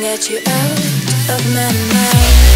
get you out of my mind.